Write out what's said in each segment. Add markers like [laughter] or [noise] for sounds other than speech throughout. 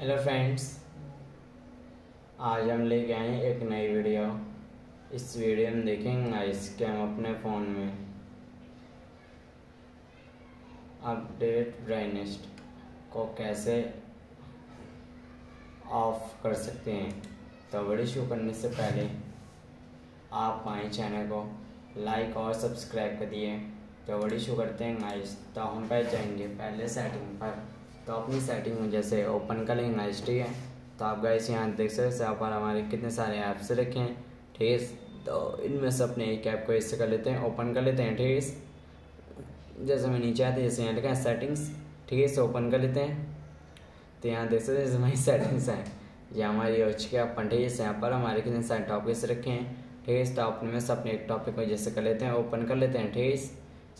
Hello friends आज हम लेके आए हैं एक नई वीडियो इस वीडियो में देखेंगे गाइस कि हम अपने फ़ोन में अपडेट ब्राइटनेस को कैसे ऑफ़ कर सकते हैं। तो वीडियो शुरू करने से पहले आप हमारे चैनल को लाइक और सब्सक्राइब कर दिए तो वीडियो शुरू करते हैं गाइस तो हम पहले जाएँगे, पहले सेटिंग पर। तो अपनी सेटिंग में जैसे ओपन कर लेंगे ठीक है? तो आप गाइस यहाँ देख सकते हैं पर हमारे कितने सारे ऐप्स रखे हैं, ठीक है? तो इनमें से अपने एक ऐप को इससे कर लेते हैं ओपन कर लेते हैं, ठीक है? जैसे मैं नीचे आते जैसे यहाँ लिखा है सेटिंग्स ठीक है? इसे ओपन कर लेते हैं। तो यहाँ देख सकते हैं हमारी [laughs] सेटिंग्स हैं। ये हमारी हो चुकी है अपन ठीक है? यहाँ पर हमारे कितने सारे टॉपिक्स रखे हैं, ठीक है? तो अपने में से अपने एक टॉपिक को जैसे कर लेते हैं ओपन कर लेते हैं, ठीक है?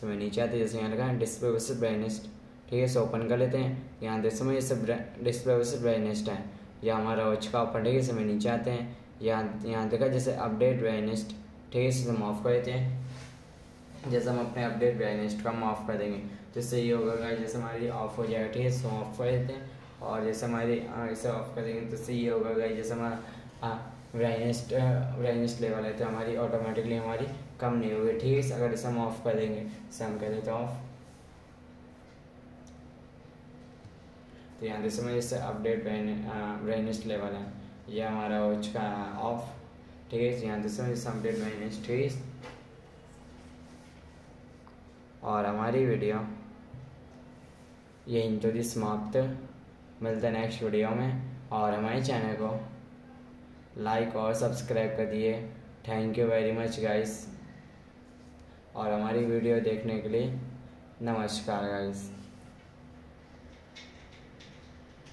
तो मैं नीचे आते जैसे यहाँ लगा डिस्प्ले वर्सेस ठीक है, इसे ओपन कर लेते हैं। यहाँ देख समय इसे डिस्प्ले वर्सेस ब्राइटनेस है। यह हमारा वॉच का ओपन ठीक है, इसे नीचे आते हैं। यहाँ यहाँ देखा, जैसे अपडेट ब्राइटनेस ठीक है, इसे हम ऑफ़ कर देते हैं। जैसे हम अपने अपडेट ब्राइटनेस का हम ऑफ़ कर देंगे। जिससे ये होगा जैसे हमारी ऑफ़ हो जाएगा, ठीक है इसे ऑफ़ कर देते हैं। और जैसे हमारी इसे ऑफ़ कर देंगे तो इससे ये होगा जैसे हमारा ब्राइटनेस ब्राइटनेस लेवल है तो हमारी ऑटोमेटिकली हमारी कम नहीं होगी, ठीक है। अगर इसे हम ऑफ़ कर देंगे, इसे हम कह देते हैं ऑफ़ तो यहाँ जैसे मैं जैसे अपडेट ब्राइटनेस लेवल है। ये हमारा हो चुका है ऑफ़ ठीक है? यहाँ जैसे मैं जैसे अपडेट ब्राइटनेस ठीक और हमारी वीडियो ये तो दी समाप्त। मिलते नेक्स्ट वीडियो में। और हमारे चैनल को लाइक और सब्सक्राइब कर दिए। Thank you very much guys और हमारी वीडियो देखने के लिए नमस्कार गाइस